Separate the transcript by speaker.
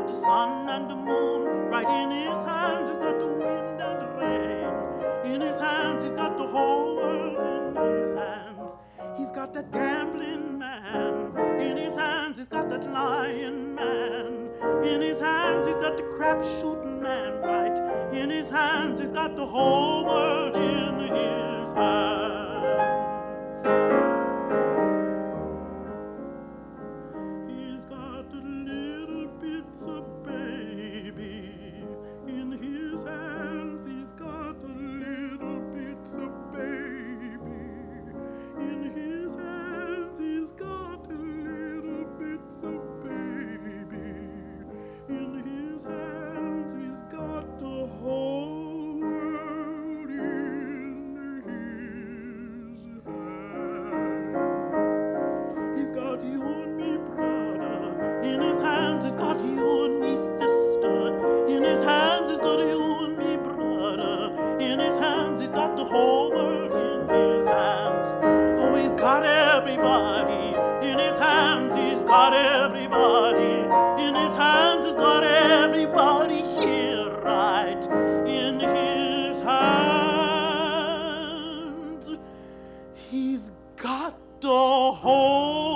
Speaker 1: got the sun and the moon right in his hands. He's got the wind and the rain in his hands. He's got the whole world in his hands. He's got that gambling man in his hands. He's got that lion man in his hands. He's got the crap shooting man right in his hands. He's got the whole world. Got everybody. In his hands, he's got everybody here, right? In his hands, he's got the whole